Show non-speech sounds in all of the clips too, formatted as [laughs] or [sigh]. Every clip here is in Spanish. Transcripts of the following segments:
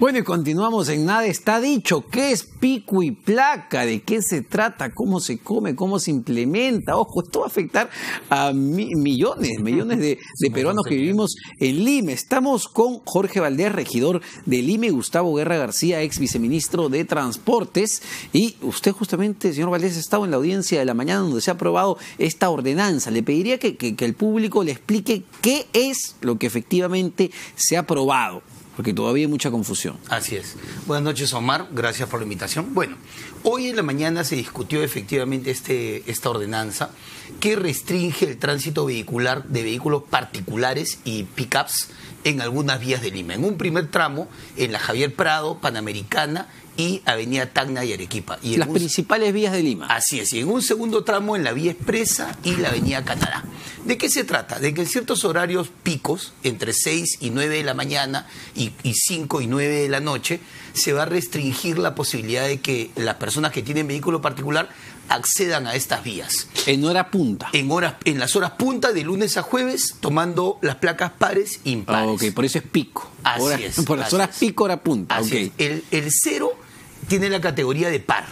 Bueno, y continuamos en Nada está dicho. ¿Qué es pico y placa? ¿De qué se trata? ¿Cómo se come? ¿Cómo se implementa? Ojo, esto va a afectar a millones, millones de, peruanos que vivimos en Lima. Estamos con Jorge Valdés, regidor de Lima, Gustavo Guerra García, ex viceministro de Transportes. Y usted justamente, señor Valdés, ha estado en la audiencia de la mañana donde se ha aprobado esta ordenanza. Le pediría que el público le explique qué es lo que efectivamente se ha aprobado porque todavía hay mucha confusión. Así es. Buenas noches, Omar. Gracias por la invitación. Bueno, hoy en la mañana se discutió efectivamente este, esta ordenanza que restringe el tránsito vehicular de vehículos particulares y pickups en algunas vías de Lima. En un primer tramo, en la Javier Prado, Panamericana y Avenida Tacna y Arequipa. Y Las principales vías de Lima. Así es, y en un segundo tramo en la Vía Expresa y la Avenida Canadá. ¿De qué se trata? De que en ciertos horarios picos, entre 6 y 9 de la mañana y, y 5 y 9 de la noche, se va a restringir la posibilidad de que las personas que tienen vehículo particular accedan a estas vías. En hora punta. En, horas, en las horas punta, de lunes a jueves, tomando las placas pares e impares. Ah, ok, por eso es pico. Así es. Por las horas pico, hora punta. Así El, el cero tiene la categoría de par,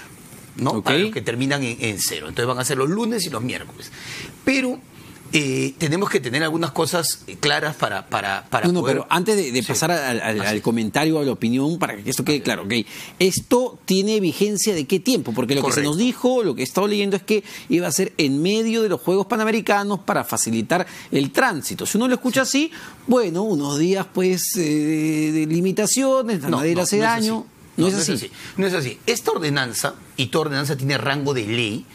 ¿no? Para los que terminan en, cero. Entonces van a ser los lunes y los miércoles. Pero eh, tenemos que tener algunas cosas claras para, para, para no, pero antes de, pasar al, comentario, a la opinión, para que esto quede claro, ok. ¿Esto tiene vigencia de qué tiempo? Porque lo que se nos dijo, lo que he estado leyendo es que iba a ser en medio de los Juegos Panamericanos para facilitar el tránsito. Si uno lo escucha así, bueno, unos días pues eh, de limitaciones, la madera hace daño. No, es, así. No es así. Esta ordenanza, y tu ordenanza tiene rango de ley,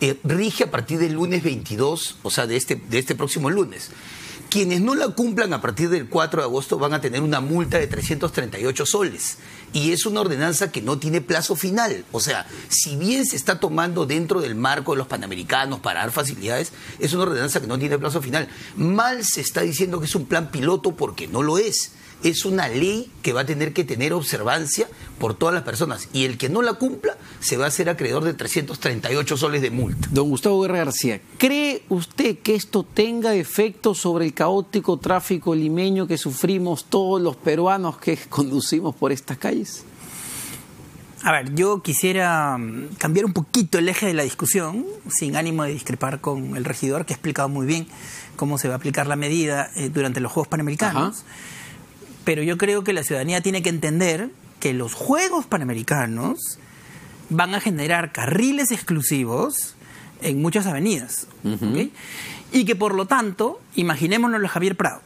eh, rige a partir del lunes 22, o sea, de este, de este próximo lunes. Quienes no la cumplan a partir del 4 de agosto van a tener una multa de 338 soles. Y es una ordenanza que no tiene plazo final. O sea, si bien se está tomando dentro del marco de los panamericanos para dar facilidades, es una ordenanza que no tiene plazo final. Mal se está diciendo que es un plan piloto porque no lo es es una ley que va a tener que tener observancia por todas las personas y el que no la cumpla se va a hacer acreedor de 338 soles de multa. Don Gustavo Guerra García, ¿cree usted que esto tenga efecto sobre el caótico tráfico limeño que sufrimos todos los peruanos que [laughs] conducimos por estas calles? A ver, yo quisiera cambiar un poquito el eje de la discusión, sin ánimo de discrepar con el regidor, que ha explicado muy bien cómo se va a aplicar la medida eh, durante los Juegos Panamericanos pero yo creo que la ciudadanía tiene que entender que los Juegos Panamericanos van a generar carriles exclusivos en muchas avenidas. Y que por lo tanto, imaginémonos los Javier Prado.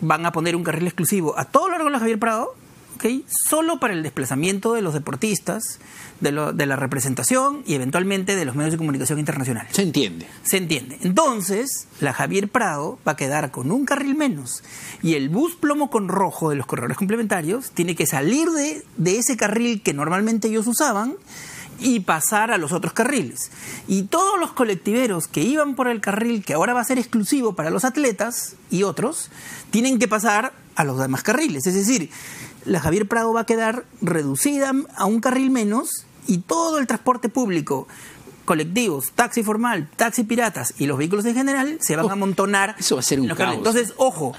Van a poner un carril exclusivo a todo lo largo de la Javier Prado solo para el desplazamiento de los deportistas, de, la representación y eventualmente de los medios de comunicación internacionales. Se entiende. Se entiende. Entonces, la Javier Prado va a quedar con un carril menos y el bus plomo con rojo de los corredores complementarios tiene que salir de, de ese carril que normalmente ellos usaban y pasar a los otros carriles. Y todos los colectiveros que iban por el carril, que ahora va a ser exclusivo para los atletas y otros, tienen que pasar a los demás carriles. Es decir, la Javier Prado va a quedar reducida a un carril menos y todo el transporte público colectivos, taxi formal, taxi piratas y los vehículos en general se van a oh, amontonar. Eso va a ser un caos. Entonces, ojo,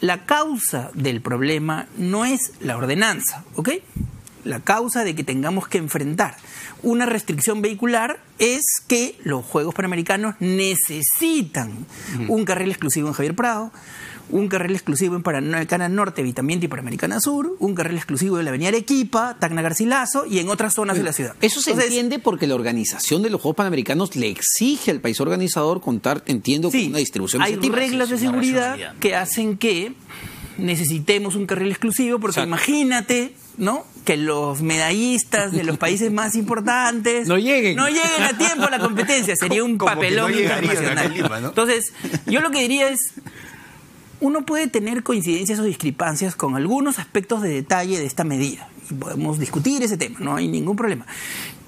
la causa del problema no es la ordenanza, ¿ok? La causa de que tengamos que enfrentar una restricción vehicular es que los Juegos Panamericanos necesitan un carril exclusivo en Javier Prado, un carril exclusivo en Panamericana Norte, Vitamiento y Panamericana Sur, un carril exclusivo en la Avenida Arequipa, Tacna Garcilaso y en otras zonas de la ciudad. Eso se entiende porque la organización de los Juegos Panamericanos le exige al país organizador contar, entiendo, con una distribución. Hay reglas de seguridad que hacen que necesitemos un carril exclusivo, porque imagínate, ¿no? Que los medallistas de los países más importantes [laughs] no lleguen. No lleguen a tiempo a la competencia. Sería [laughs] un papelón internacional. Entonces, yo lo que diría es, uno puede tener coincidencias o discrepancias con algunos aspectos de detalle de esta medida. Y podemos discutir ese tema, no hay ningún problema.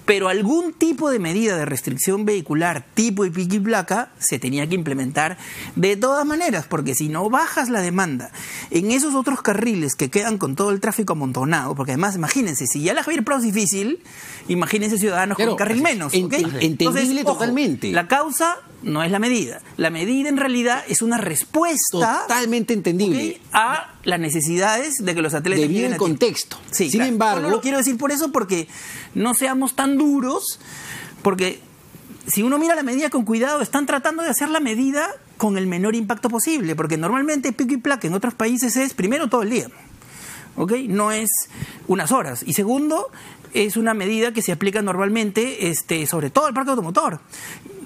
Pero algún tipo de medida de restricción vehicular tipo y piqui placa se tenía que implementar de todas maneras, porque si no bajas la demanda en esos otros carriles que quedan con todo el tráfico amontonado, porque además imagínense, si ya la Javier Pro es difícil, imagínense ciudadanos con un carril menos. Entendible totalmente. La causa no es la medida. La medida en realidad es una respuesta Totalmente entendible. a las necesidades de que los atletas Debido al contexto. Sí, Sin claro. embargo- lo quiero decir por eso porque no seamos tan duros, porque si uno mira la medida con cuidado, están tratando de hacer la medida con el menor impacto posible, porque normalmente pico y placa en otros países es primero todo el día. ¿ok? No es unas horas. Y segundo, es una medida que se aplica normalmente este, sobre todo el parque automotor.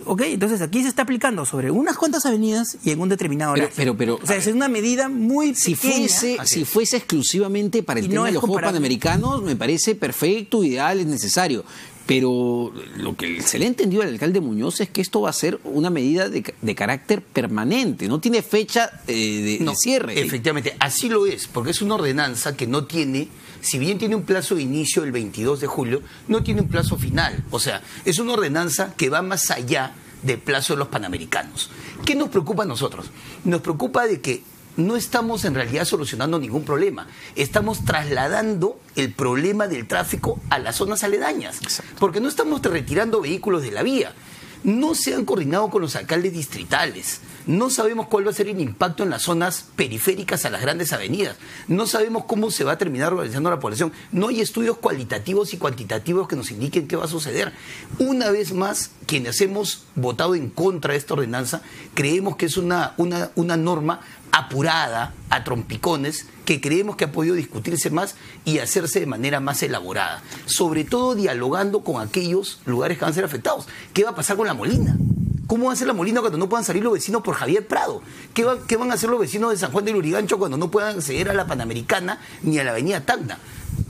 ¿Ok? Entonces aquí se está aplicando sobre unas cuantas avenidas y en un determinado Pero- horario. pero- pero, o sea, es una medida muy Si pequeña. fuese, si es. fuese exclusivamente para el Y tema no de los Juegos. Panamericanos, me parece perfecto, ideal, es necesario. Pero lo que se le ha entendido al alcalde Muñoz es que esto va a ser una medida de, de carácter permanente, no tiene fecha eh, de, de cierre. Efectivamente, así lo es, porque es una ordenanza que no tiene, si bien tiene un plazo de inicio el 22 de julio, no tiene un plazo final. O sea, es una ordenanza que va más allá del plazo de los panamericanos. ¿Qué nos preocupa a nosotros? Nos preocupa de que no estamos en realidad solucionando ningún problema. Estamos trasladando el problema del tráfico a las zonas aledañas. Porque no estamos retirando vehículos de la vía. No se han coordinado con los alcaldes distritales. No sabemos cuál va a ser el impacto en las zonas periféricas a las grandes avenidas. No sabemos cómo se va a terminar organizando la población. No hay estudios cualitativos y cuantitativos que nos indiquen qué va a suceder. Una vez más, quienes hemos votado en contra de esta ordenanza, creemos que es una, una, una norma apurada, a trompicones, que creemos que ha podido discutirse más y hacerse de manera más elaborada. Sobre todo dialogando con aquellos lugares que van a ser afectados. ¿Qué va a pasar con la Molina? ¿Cómo va a ser la Molina cuando no puedan salir los vecinos por Javier Prado? ¿Qué, va- van a hacer los vecinos de San Juan del Urigancho cuando no puedan acceder a la Panamericana ni a la Avenida Tacna?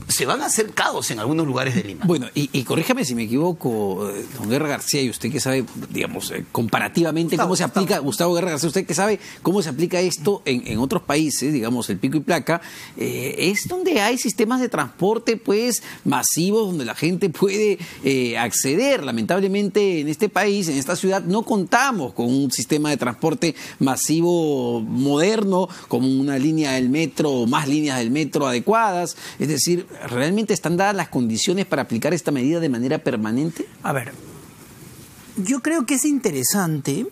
Se van a hacer caos en algunos lugares de Lima. Bueno, y, y corríjame si me equivoco, eh, don Guerra García, y usted que sabe, digamos, eh, comparativamente Gustavo, cómo se aplica, Gustavo Guerra García, usted que sabe cómo se aplica esto en, en otros países, digamos, el pico y placa, eh, es donde hay sistemas de transporte, pues, masivos, donde la gente puede eh, acceder. Lamentablemente, en este país, en esta ciudad, no contamos con un sistema de transporte masivo moderno, como una línea del metro o más líneas del metro adecuadas. Es decir, ¿realmente están dadas las condiciones para aplicar esta medida de manera permanente? A ver, yo creo que es interesante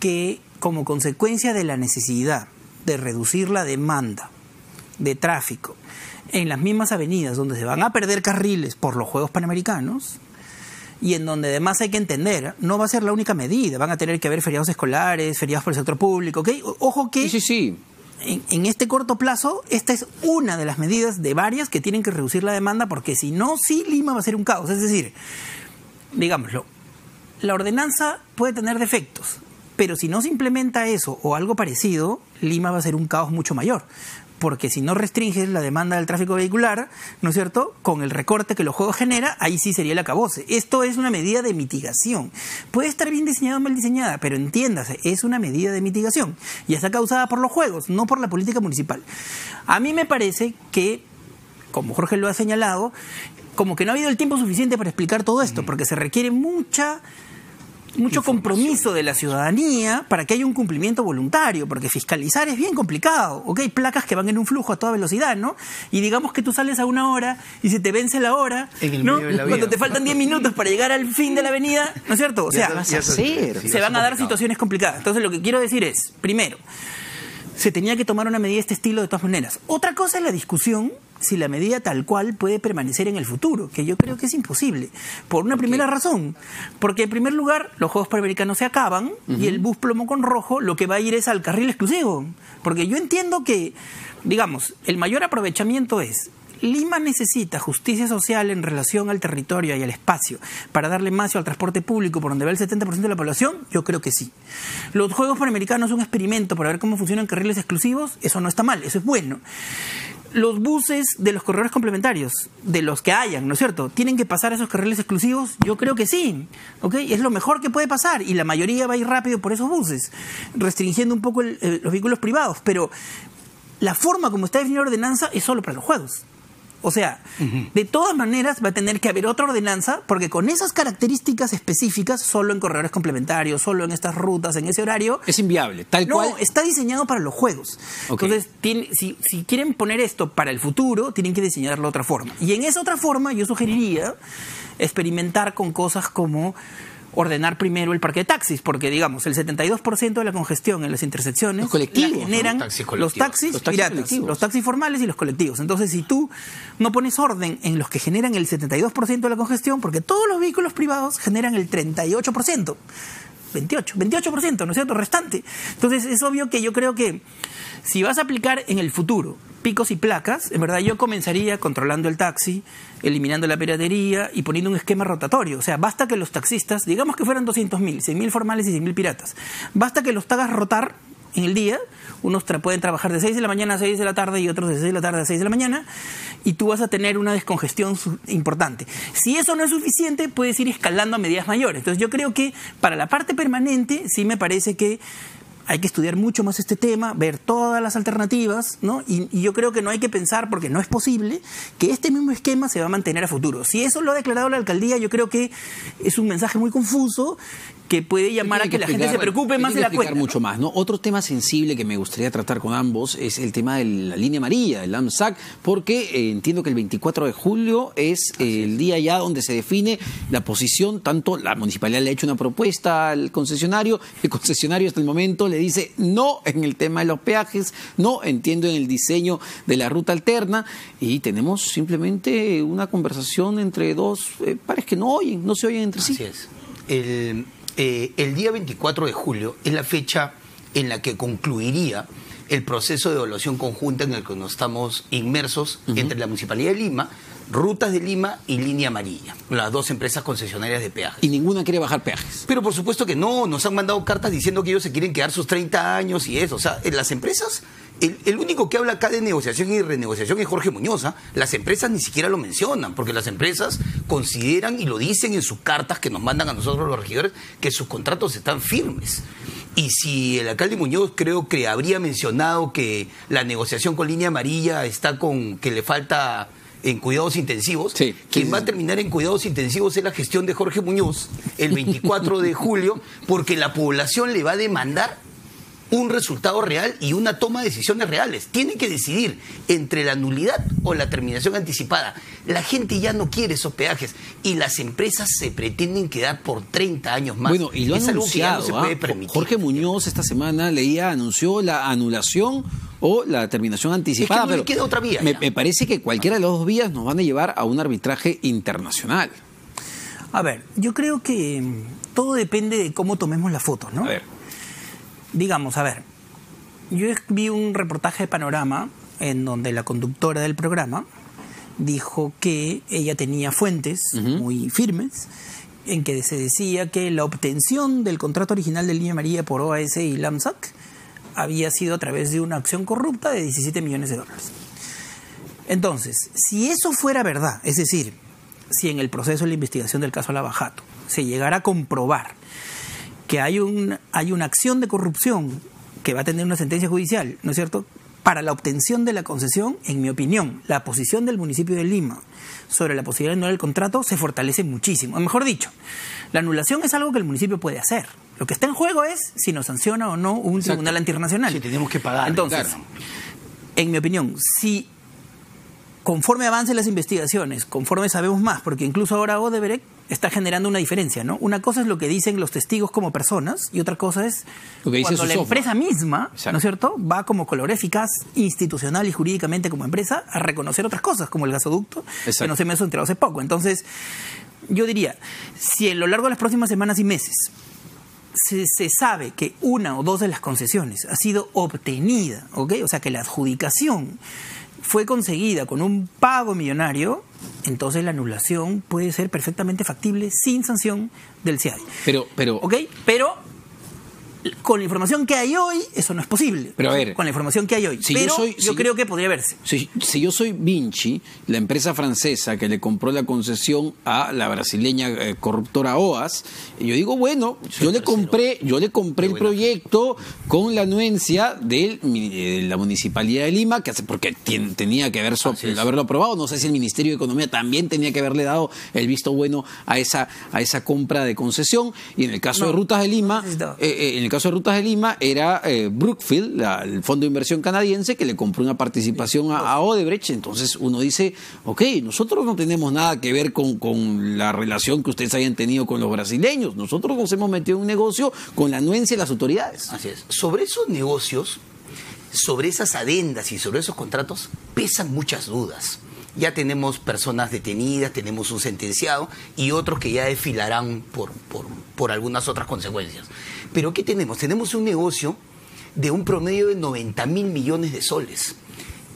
que como consecuencia de la necesidad de reducir la demanda de tráfico en las mismas avenidas donde se van a perder carriles por los Juegos Panamericanos, y en donde además hay que entender, no va a ser la única medida, van a tener que haber feriados escolares, feriados por el sector público, ¿ok? Ojo que Sí, sí, sí. En, este corto plazo, esta es una de las medidas de varias que tienen que reducir la demanda, porque si no, sí Lima va a ser un caos. Es decir, digámoslo, la ordenanza puede tener defectos, pero si no se implementa eso o algo parecido, Lima va a ser un caos mucho mayor. Porque si no restringes la demanda del tráfico vehicular, ¿no es cierto? Con el recorte que los juegos genera, ahí sí sería el acabose. Esto es una medida de mitigación. Puede estar bien diseñada o mal diseñada, pero entiéndase, es una medida de mitigación. Y está causada por los juegos, no por la política municipal. A mí me parece que como Jorge lo ha señalado, como que no ha habido el tiempo suficiente para explicar todo esto, porque se requiere mucha mucho compromiso de la ciudadanía para que haya un cumplimiento voluntario, porque fiscalizar es bien complicado, ¿ok? Placas que van en un flujo a toda velocidad, ¿no? Y digamos que tú sales a una hora y se te vence la hora, En el ¿no? medio de la Cuando te faltan 10 minutos para llegar al fin de la avenida, ¿no es cierto? O sea, vas a hacer? se van a dar situaciones complicadas. Entonces lo que quiero decir es, primero, se tenía que tomar una medida de este estilo de todas maneras. Otra cosa es la discusión si la medida tal cual puede permanecer en el futuro, que yo creo que es imposible. Por una primera razón, porque en primer lugar los Juegos Panamericanos se acaban y el bus plomo con rojo lo que va a ir es al carril exclusivo. Porque yo entiendo que, digamos, el mayor aprovechamiento es Lima necesita justicia social en relación al territorio y al espacio para darle más al transporte público por donde va el 70% de la población, yo creo que sí. Los Juegos Panamericanos son un experimento para ver cómo funcionan carriles exclusivos, eso no está mal, eso es bueno. Los buses de los corredores complementarios, de los que hayan, ¿no es cierto? ¿Tienen que pasar a esos carriles exclusivos? Yo creo que sí, ¿ok? Es lo mejor que puede pasar y la mayoría va a ir rápido por esos buses, restringiendo un poco el- los vehículos privados, pero la forma como está definida la ordenanza es solo para los juegos. O sea, de todas maneras va a tener que haber otra ordenanza, porque con esas características específicas, solo en corredores complementarios, solo en estas rutas, en ese horario, Es inviable, tal no, cual. está diseñado para los juegos. Entonces, tiene- si, si quieren poner esto para el futuro, tienen que diseñarlo de otra forma. Y en esa otra forma, yo sugeriría experimentar con cosas como ordenar primero el parque de taxis, porque digamos, el 72% de la congestión en las intersecciones Los colectivos, la generan ¿no? Taxis los taxis Los taxis piratas, colectivos. los taxis formales y los colectivos. Entonces, si tú no pones orden en los que generan el 72% de la congestión, porque todos los vehículos privados generan el 38%. 28, 28%, ¿no es cierto? Restante. Entonces, es obvio que yo creo que si vas a aplicar en el futuro picos y placas, en verdad yo comenzaría controlando el taxi, eliminando la piratería y poniendo un esquema rotatorio. O sea, basta que los taxistas, digamos que fueran 200.000, 100.000 formales y 100.000 piratas, basta que los hagas rotar en el día, unos tra- pueden trabajar de 6 de la mañana a 6 de la tarde y otros de 6 de la tarde a 6 de la mañana, y tú vas a tener una descongestión importante. Si eso no es suficiente, puedes ir escalando a medidas mayores. Entonces yo creo que para la parte permanente sí me parece que hay que estudiar mucho más este tema, ver todas las alternativas, ¿no? Y, y yo creo que no hay que pensar, porque no es posible, que este mismo esquema se va a mantener a futuro. Si eso lo ha declarado la alcaldía, yo creo que es un mensaje muy confuso que puede llamar a que la gente se preocupe más de la cuenta. ¿no? mucho más, ¿no? Otro tema sensible que me gustaría tratar con ambos es el tema de la línea amarilla, el AMSAC, porque eh, entiendo que el 24 de julio es eh, el día ya donde se define la posición, tanto la municipalidad le ha hecho una propuesta al concesionario, el concesionario hasta el momento le dice no en el tema de los peajes, no entiendo en el diseño de la ruta alterna y tenemos simplemente una conversación entre dos eh, pares que no oyen, no se oyen entre sí. Así es. El, eh, el día 24 de julio es la fecha en la que concluiría el proceso de evaluación conjunta en el que nos estamos inmersos entre la Municipalidad de Lima, Rutas de Lima y Línea Amarilla, las dos empresas concesionarias de peajes. Y ninguna quiere bajar peajes. Pero por supuesto que no, nos han mandado cartas diciendo que ellos se quieren quedar sus 30 años y eso. O sea, en las empresas, el, el único que habla acá de negociación y renegociación es Jorge Muñoz. ¿ah? Las empresas ni siquiera lo mencionan, porque las empresas consideran y lo dicen en sus cartas que nos mandan a nosotros los regidores, que sus contratos están firmes. Y si el alcalde Muñoz creo que habría mencionado que la negociación con línea amarilla está con que le falta en cuidados intensivos, Sí, quien sí, va sí. a terminar en cuidados intensivos es la gestión de Jorge Muñoz el 24 de julio, porque la población le va a demandar un resultado real y una toma de decisiones reales. Tiene que decidir entre la nulidad o la terminación anticipada. La gente ya no quiere esos peajes y las empresas se pretenden quedar por 30 años más. Bueno, y lo es han algo que ya no anunciado. se ¿ah? puede permitir. Jorge Muñoz esta semana leía, anunció la anulación o la terminación anticipada. Es que no le pero queda otra vía Me, me parece que cualquiera de las dos vías nos van a llevar a un arbitraje internacional. A ver, yo creo que todo depende de cómo tomemos la foto, ¿no? A ver. Digamos, a ver, yo vi un reportaje de Panorama en donde la conductora del programa dijo que ella tenía fuentes muy firmes en que se decía que la obtención del contrato original de Línea María por OAS y LAMSAC había sido a través de una acción corrupta de 17 millones de dólares. Entonces, si eso fuera verdad, es decir, si en el proceso de la investigación del caso Lavajato se llegara a comprobar que hay, un, hay una acción de corrupción que va a tener una sentencia judicial, ¿no es cierto? Para la obtención de la concesión, en mi opinión, la posición del municipio de Lima sobre la posibilidad de anular el contrato se fortalece muchísimo. O mejor dicho, la anulación es algo que el municipio puede hacer. Lo que está en juego es si nos sanciona o no un Exacto. tribunal internacional. Si tenemos que pagar, Entonces, claro. en mi opinión, si conforme avancen las investigaciones, conforme sabemos más, porque incluso ahora Odebrecht está generando una diferencia, ¿no? Una cosa es lo que dicen los testigos como personas y otra cosa es Lo que dice cuando la software. empresa misma, Exacto. ¿no es cierto?, va como color eficaz institucional y jurídicamente como empresa a reconocer otras cosas, como el gasoducto, que Exacto. nos hemos enterado hace poco. Entonces, yo diría, si a lo largo de las próximas semanas y meses se, se sabe que una o dos de las concesiones ha sido obtenida, ¿ok? O sea, que la adjudicación fue conseguida con un pago millonario, entonces la anulación puede ser perfectamente factible sin sanción del CIADI. Pero, pero, ¿Ok? Pero con la información que hay hoy, eso no es posible. Pero a ver, con la información que hay hoy. si yo pero yo, soy- si- creo que podría verse. Si, si yo soy Vinci, la empresa francesa que le compró la concesión a la brasileña eh, corruptora OAS, yo digo, bueno, yo le compré, yo le compré el proyecto con la anuencia del mi- de la Municipalidad de Lima, que hace, porque tien- tenía que haber so- haberlo aprobado. No sé si el Ministerio de Economía también tenía que haberle dado el visto bueno a esa, a esa compra de concesión. Y en el caso No, de Rutas de Lima, eh, eh, en el caso de Rutas de Lima era eh, Brookfield, el fondo de inversión canadiense, que le compró una participación a, a Odebrecht. Entonces uno dice, ok, nosotros no tenemos nada que ver con, con la relación que ustedes hayan tenido con los brasileños. Nosotros nos hemos metido en un negocio con la anuencia de las autoridades. Así es. Sobre esos negocios, sobre esas adendas y sobre esos contratos, pesan muchas dudas. Ya tenemos personas detenidas, tenemos un sentenciado y otros que ya desfilarán por, por, por algunas otras consecuencias. Pero ¿qué tenemos? Tenemos un negocio de un promedio de 90 mil millones de soles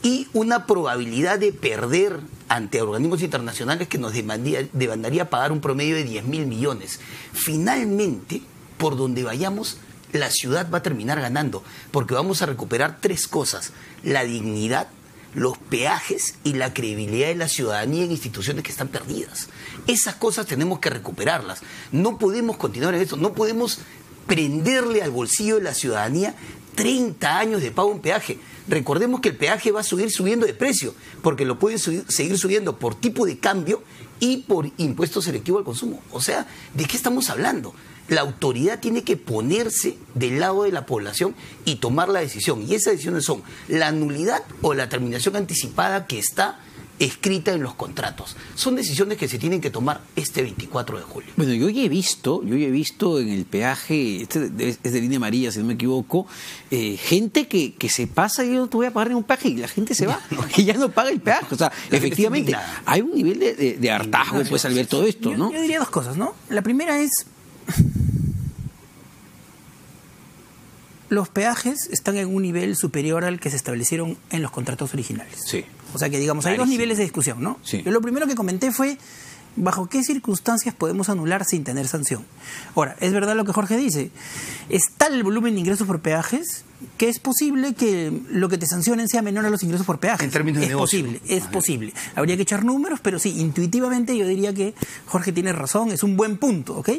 y una probabilidad de perder ante organismos internacionales que nos demandaría, pagar un promedio de 10 mil millones. Finalmente, por donde vayamos, la ciudad va a terminar ganando, porque vamos a recuperar tres cosas, la dignidad, los peajes y la credibilidad de la ciudadanía en instituciones que están perdidas. Esas cosas tenemos que recuperarlas. No podemos continuar en esto, no podemos prenderle al bolsillo de la ciudadanía 30 años de pago en peaje. Recordemos que el peaje va a seguir subiendo de precio, porque lo pueden subir- seguir subiendo por tipo de cambio y por impuesto selectivo al consumo. O sea, ¿de qué estamos hablando? La autoridad tiene que ponerse del lado de la población y tomar la decisión. Y esas decisiones son la nulidad o la terminación anticipada que está escrita en los contratos. Son decisiones que se tienen que tomar este 24 de julio. Bueno, yo ya he visto, yo ya he visto en el peaje, este es de línea amarilla, si no me equivoco, eh, gente que, que se pasa y yo no te voy a pagar ningún peaje y la gente se va [laughs] y ya no paga el peaje. O sea, efectivamente, hay un nivel de, de- de hartazgo pues al ver todo esto, Yo, ¿no? yo diría dos cosas, ¿no? La primera es. [laughs] Los peajes están en un nivel superior al que se establecieron en los contratos originales. Sí. O sea que, digamos, hay dos niveles de discusión, ¿no? Sí. Yo lo primero que comenté fue bajo qué circunstancias podemos anular sin tener sanción. Ahora, es verdad lo que Jorge dice. Es tal el volumen de ingresos por peajes que es posible que lo que te sancionen sea menor a los ingresos por peajes. En términos de es negocio. posible, es posible. Habría que echar números, pero sí, intuitivamente yo diría que Jorge tiene razón, es un buen punto, ¿ok?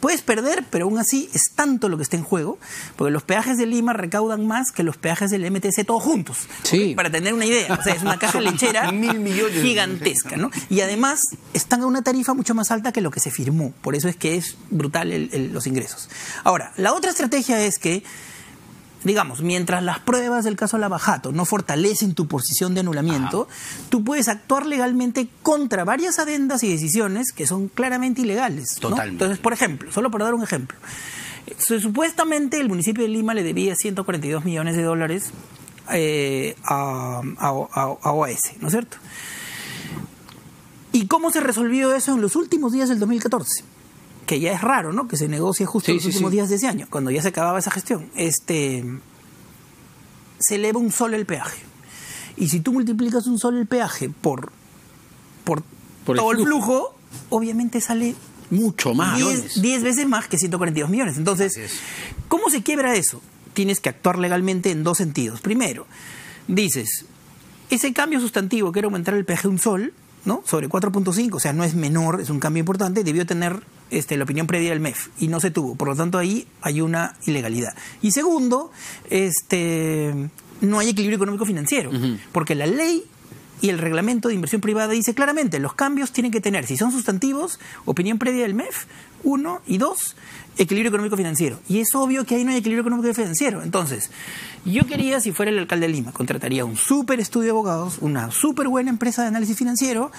Puedes perder, pero aún así es tanto lo que está en juego, porque los peajes de Lima recaudan más que los peajes del MTC todos juntos. Sí. Para tener una idea, o sea, es una caja [laughs] lechera [laughs] Mil millones. gigantesca, ¿no? Y además están a una tarifa mucho más alta que lo que se firmó, por eso es que es brutal el- el- los ingresos. Ahora, la otra estrategia es que digamos, mientras las pruebas del caso Lavajato no fortalecen tu posición de anulamiento, tú puedes actuar legalmente contra varias adendas y decisiones que son claramente ilegales. ¿no? Totalmente. Entonces, por ejemplo, solo para dar un ejemplo, supuestamente el municipio de Lima le debía 142 millones de dólares eh, a, a, a- a OAS, ¿no es cierto? ¿Y cómo se resolvió eso en los últimos días del 2014? Que ya es raro, ¿no? Que se negocie justo Sí, en los sí, últimos sí. días de ese año, cuando ya se acababa esa gestión. Este, se eleva un sol el peaje. Y si tú multiplicas un sol el peaje por, por, Por el todo el flujo. flujo, obviamente sale Mucho más. 10, 10 veces más que 142 millones. Entonces. ¿cómo se quiebra eso? Tienes que actuar legalmente en dos sentidos. Primero, dices, ese cambio sustantivo que era aumentar el peaje un sol, ¿no? Sobre 4.5, o sea, no es menor, es un cambio importante, debió tener este, la opinión previa del MEF y no se tuvo. Por lo tanto, ahí hay una ilegalidad. Y segundo, este, no hay equilibrio económico financiero, porque la ley y el reglamento de inversión privada dice claramente, los cambios tienen que tener, si son sustantivos, opinión previa del MEF, uno, y dos, equilibrio económico financiero. Y es obvio que ahí no hay equilibrio económico financiero. Entonces, yo quería, si fuera el alcalde de Lima, contrataría un súper estudio de abogados, una súper buena empresa de análisis financiero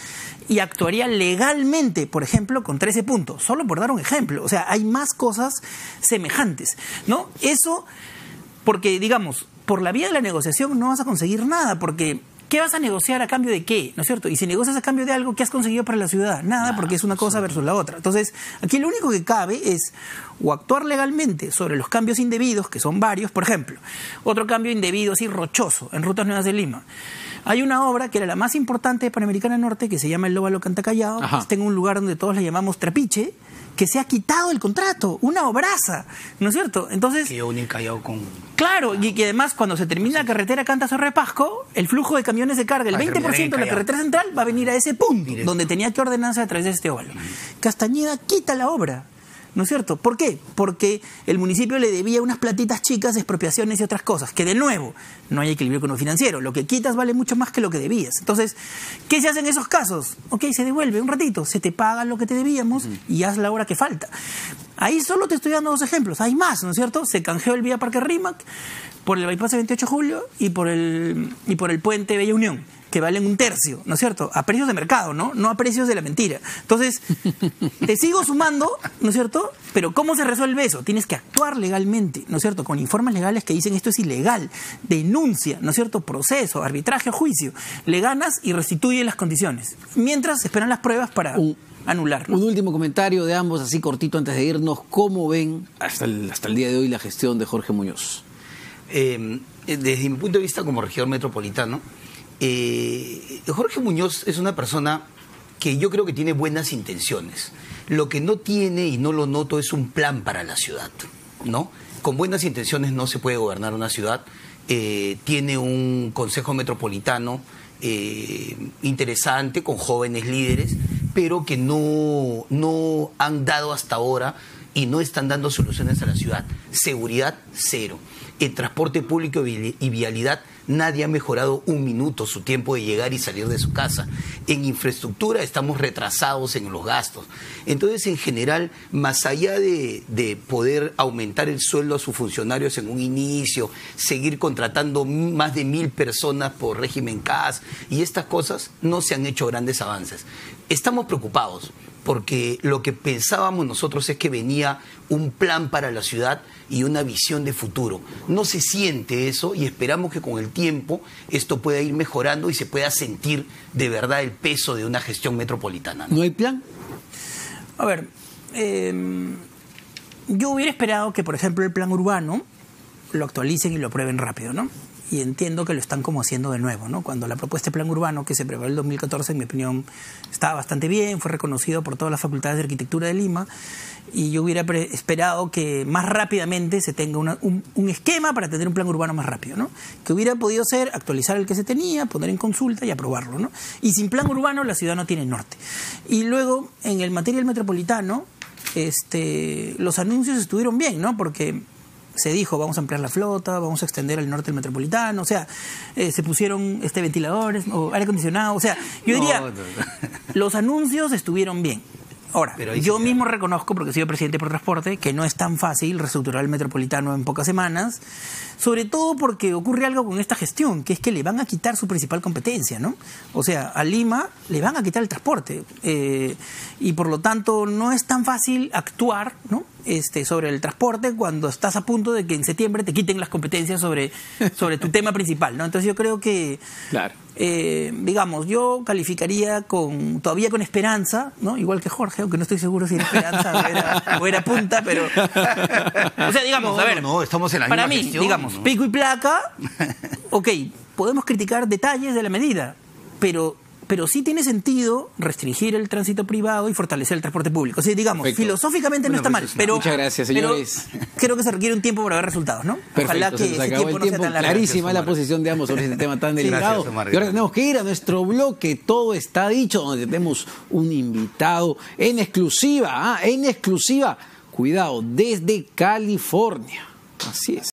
y actuaría legalmente, por ejemplo, con 13 puntos, solo por dar un ejemplo. O sea, hay más cosas semejantes, ¿no? Eso porque, digamos, por la vía de la negociación no vas a conseguir nada, porque ¿qué vas a negociar a cambio de qué? ¿No es cierto? Y si negocias a cambio de algo, ¿qué has conseguido para la ciudad? Nada, porque es una cosa versus la otra. Entonces, aquí lo único que cabe es o actuar legalmente sobre los cambios indebidos, que son varios, por ejemplo, otro cambio indebido así rochoso en Rutas Nuevas de Lima. Hay una obra que era la más importante de Panamericana Norte, que se llama El Lóbalo Cantacallao, Ajá. está en un lugar donde todos le llamamos Trapiche, que se ha quitado el contrato, una obraza, ¿no es cierto? Entonces, Que yo ni callado con... Claro, y que además cuando se termina la carretera Canta de Pasco, el flujo de camiones de carga, el Va a terminar 20% de la carretera central va a venir a ese punto, Directo. donde tenía que ordenarse a través de este óvalo. Castañeda quita la obra, ¿no es cierto? ¿Por qué? Porque el municipio le debía unas platitas chicas, expropiaciones y otras cosas, que de nuevo, no hay equilibrio económico financiero, lo que quitas vale mucho más que lo que debías. Entonces, ¿qué se hace en esos casos? Ok, se devuelve un ratito, se te paga lo que te debíamos y haz la obra que falta. Ahí solo te estoy dando dos ejemplos, hay más, ¿no es cierto? Se canjeó el Vía Parque Rímac por el bypass de 28 de julio y por el, y por el puente Bella Unión, que valen un tercio, ¿no es cierto? A precios de mercado, ¿no? No a precios de la mentira. Entonces, te sigo sumando, ¿no es cierto? Pero ¿cómo se resuelve eso? Tienes que actuar legalmente, ¿no es cierto? Con informes legales que dicen esto es ilegal, denuncia, ¿no es cierto? Proceso, arbitraje, juicio. Le ganas y restituye las condiciones. Mientras esperan las pruebas para Un- anularlo. Un último comentario de ambos, así cortito antes de irnos. ¿Cómo ven hasta el, hasta el día de hoy la gestión de Jorge Muñoz? Eh, desde mi punto de vista como regidor metropolitano, eh, Jorge Muñoz es una persona que yo creo que tiene buenas intenciones. Lo que no tiene y no lo noto es un plan para la ciudad, ¿no? Con buenas intenciones no se puede gobernar una ciudad. Eh, tiene un consejo metropolitano eh, interesante con jóvenes líderes, pero que no, no han dado hasta ahora y no están dando soluciones a la ciudad. Seguridad, cero. En transporte público y vi- y vialidad, nadie ha mejorado un minuto su tiempo de llegar y salir de su casa. En infraestructura estamos retrasados en los gastos. Entonces, en general, más allá de, de poder aumentar el sueldo a sus funcionarios en un inicio, seguir contratando más de mil personas por régimen CAS y estas cosas, no se han hecho grandes avances. Estamos preocupados porque lo que pensábamos nosotros es que venía un plan para la ciudad y una visión de futuro. No se siente eso y esperamos que con el tiempo esto pueda ir mejorando y se pueda sentir de verdad el peso de una gestión metropolitana. ¿no? ¿No hay plan? A ver, eh, yo hubiera esperado que, por ejemplo, el plan urbano lo actualicen y lo aprueben rápido, ¿no? Y entiendo que lo están como haciendo de nuevo, ¿no? Cuando la propuesta de plan urbano que se preparó en el 2014, en mi opinión, estaba bastante bien, fue reconocido por todas las facultades de arquitectura de Lima, y yo hubiera esperado que más rápidamente se tenga un, un esquema para tener un plan urbano más rápido, ¿no? Que hubiera podido ser actualizar el que se tenía, poner en consulta y aprobarlo, ¿no? Y sin plan urbano la ciudad no tiene norte. Y luego, en el material metropolitano, este, los anuncios estuvieron bien, ¿no? Porque se dijo, vamos a ampliar la flota, vamos a extender el norte del metropolitano, o sea, eh, se pusieron este ventiladores o aire acondicionado, o sea, yo No, diría, no, no. los anuncios estuvieron bien. Ahora, Pero yo mismo reconozco, porque he sido presidente por transporte, que no es tan fácil reestructurar el metropolitano en pocas semanas, sobre todo porque ocurre algo con esta gestión, que es que le van a quitar su principal competencia, ¿no? O sea, a Lima le van a quitar el transporte, eh, y por lo tanto no es tan fácil actuar, ¿no? Este, sobre el transporte cuando estás a punto de que en septiembre te quiten las competencias sobre, sobre tu tema principal, ¿no? Entonces yo creo que Claro. eh, digamos, yo calificaría con todavía con esperanza, ¿no? Igual que Jorge, aunque no estoy seguro si era esperanza o era, o era punta, pero. O sea, digamos, No, a ver. no, no, estamos en la Para misma mí, gestión, digamos, ¿no? pico y placa, ok, podemos criticar detalles de la medida, pero. Pero sí tiene sentido restringir el tránsito privado y fortalecer el transporte público. O sea, digamos, Perfecto. filosóficamente no está mal. Pero, Muchas gracias, pero señores. [laughs] creo que se requiere un tiempo para ver resultados, ¿no? Perfecto, Ojalá que se nos ese acabó tiempo el no sea tiempo. tan largo. Clarísima la posición de ambos sobre este tema tan [laughs] Sí. delicado. Gracias, y ahora tenemos que ir a nuestro bloque. Todo está dicho, donde tenemos un invitado en exclusiva, ¿ah? en exclusiva. Cuidado, desde California. Así es.